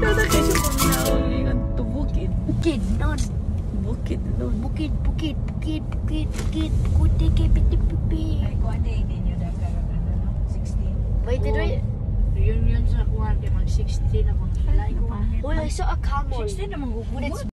Kada kayo siya pang naulingan to bukid. Bukid nun. Bukid doon. Bukid, bukid, bukid, bukid, bukid, bukid, kipiti, pipi. Ay, kuha din ninyo dagkaroon no? 16. Wait, did we? Reunion sa kuha, mag 16 na bang hilay ko. Wala, so a camel. 16 na mag But